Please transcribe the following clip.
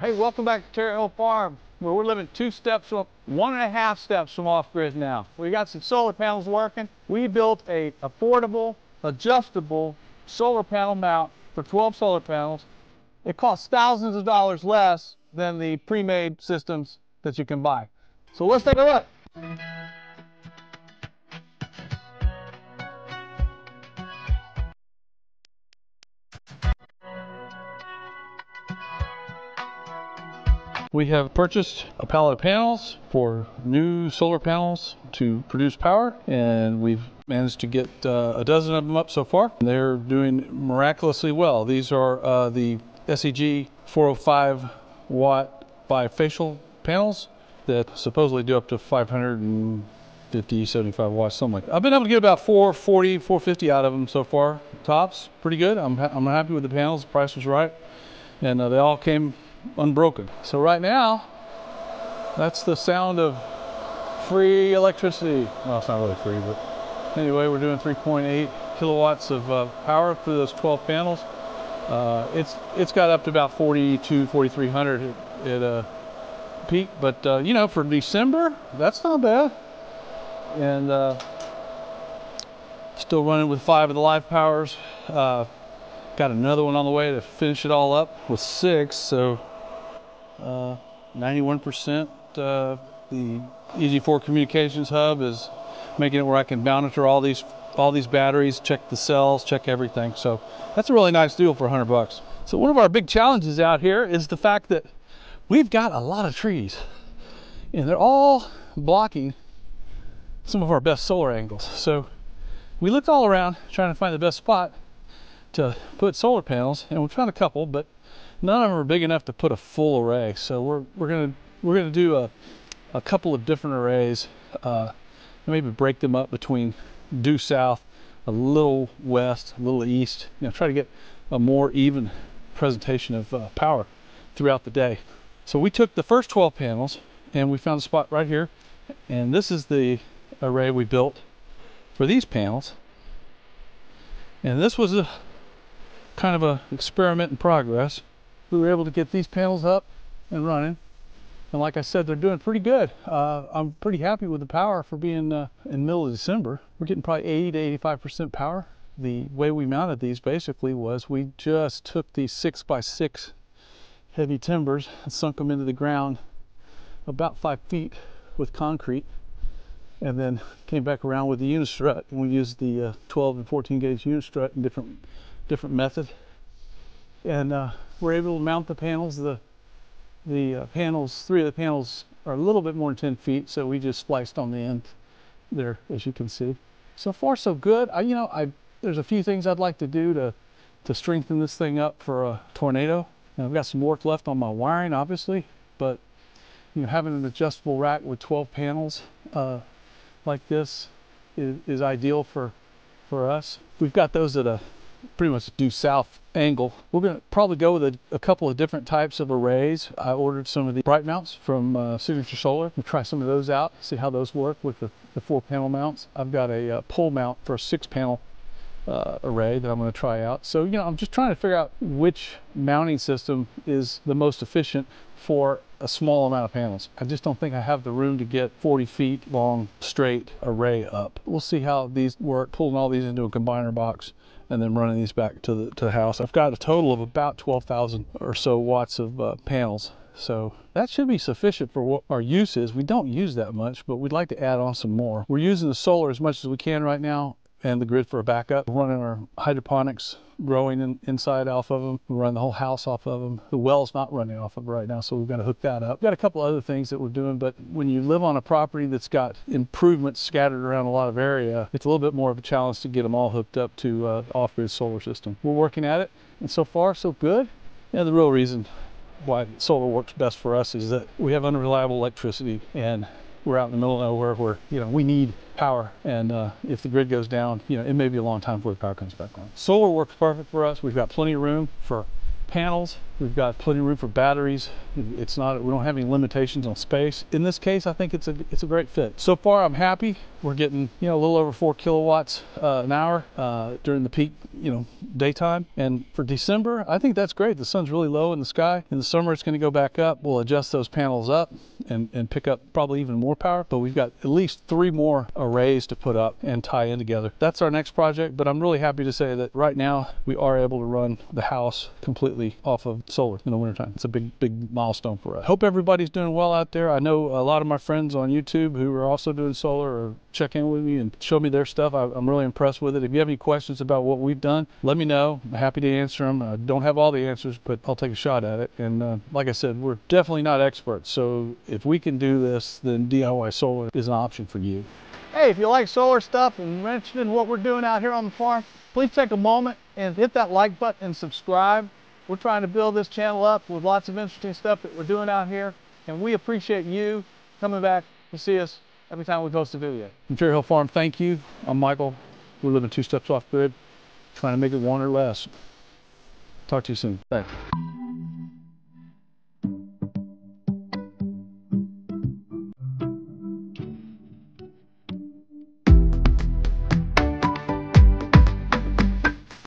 Hey, welcome back to Terre Hill Farm, where we're living two steps up, one and a half steps from off-grid now. We got some solar panels working. We built a affordable, adjustable solar panel mount for 12 solar panels. It costs thousands of dollars less than the pre-made systems that you can buy. So let's take a look. We have purchased a pallet of panels for new solar panels to produce power, and we've managed to get uh, a dozen of them up so far. They're doing miraculously well. These are uh, the SEG 405 watt bifacial panels that supposedly do up to 550, 75 watts, something like that. I've been able to get about 440, 450 out of them so far. Tops, pretty good. I'm, ha I'm happy with the panels. The price was right. And uh, they all came unbroken. So right now, that's the sound of free electricity. Well, it's not really free, but anyway, we're doing 3.8 kilowatts of uh, power through those 12 panels. Uh, it's it's got up to about 42, 4300 at, at a peak, but uh, you know, for December, that's not bad. And uh, still running with five of the LifePowers. Uh, got another one on the way to finish it all up with six, so 91%. Uh, uh, the EG4 communications hub is making it where I can monitor all these all these batteries, check the cells, check everything. So that's a really nice deal for 100 bucks. So one of our big challenges out here is the fact that we've got a lot of trees and they're all blocking some of our best solar angles. So we looked all around trying to find the best spot to put solar panels and we found a couple, but none of them are big enough to put a full array. So we're, we're gonna we're gonna do a, a couple of different arrays, uh, maybe break them up between due south, a little west, a little east. You know, try to get a more even presentation of uh, power throughout the day. So we took the first 12 panels and we found a spot right here. And this is the array we built for these panels. And this was a kind of a experiment in progress we were able to get these panels up and running. And like I said, they're doing pretty good. Uh, I'm pretty happy with the power for being uh, in middle of December. We're getting probably 80 to 85% power. The way we mounted these basically was we just took these six by six heavy timbers and sunk them into the ground about five feet with concrete and then came back around with the unistrut and we used the uh, 12 and 14 gauge unistrut in different different method and uh, we're able to mount the panels. The the uh, panels, three of the panels are a little bit more than 10 feet, so we just spliced on the end there, as you can see. So far, so good. I, you know, I there's a few things I'd like to do to to strengthen this thing up for a tornado. And I've got some work left on my wiring, obviously, but you know, having an adjustable rack with 12 panels uh, like this is, is ideal for for us. We've got those at a pretty much due south angle. We're going to probably go with a, a, couple of different types of arrays. I ordered some of the bright mounts from uh, Signature Solar. We'll try some of those out, see how those work with the, the four panel mounts. I've got a uh, pole mount for a six panel uh, array that I'm going to try out. So, you know, I'm just trying to figure out which mounting system is the most efficient for a small amount of panels. I just don't think I have the room to get 40 feet long straight array up. We'll see how these work, pulling all these into a combiner box and then running these back to the, to the house. I've got a total of about 12,000 or so watts of uh, panels. So that should be sufficient for what our use is. We don't use that much, but we'd like to add on some more. We're using the solar as much as we can right now and the grid for a backup. We're running our hydroponics growing in, inside off of them. We run the whole house off of them. The well's not running off of right now, so we've got to hook that up. We've got a couple other things that we're doing, but when you live on a property that's got improvements scattered around a lot of area, it's a little bit more of a challenge to get them all hooked up to uh, off-grid solar system. We're working at it, and so far, so good. Yeah, the real reason why solar works best for us is that we have unreliable electricity and we're out in the middle of nowhere where you know we need power and uh, if the grid goes down you know it may be a long time before the power comes back on solar works perfect for us we've got plenty of room for panels We've got plenty of room for batteries. It's not, we don't have any limitations on space. In this case, I think it's a, it's a great fit. So far, I'm happy. We're getting, you know, a little over four kilowatts uh, an hour uh, during the peak, you know, daytime. And for December, I think that's great. The sun's really low in the sky. In the summer, it's going to go back up. We'll adjust those panels up and, and pick up probably even more power. But we've got at least three more arrays to put up and tie in together. That's our next project. But I'm really happy to say that right now we are able to run the house completely off of solar in the wintertime. It's a big, big milestone for us. Hope everybody's doing well out there. I know a lot of my friends on YouTube who are also doing solar are check in with me and show me their stuff. I, am really impressed with it. If you have any questions about what we've done, let me know. I'm happy to answer them. I don't have all the answers, but I'll take a shot at it. And uh, like I said, we're definitely not experts. So if we can do this, then DIY solar is an option for you. Hey, if you like solar stuff and you're interested in what we're doing out here on the farm, please take a moment and hit that like button and subscribe. We're trying to build this channel up with lots of interesting stuff that we're doing out here. And we appreciate you coming back to see us every time we post a video. From Cherry Hill Farm, thank you. I'm Michael. We're living two steps off grid, trying to make it one or less. Talk to you soon. Thanks.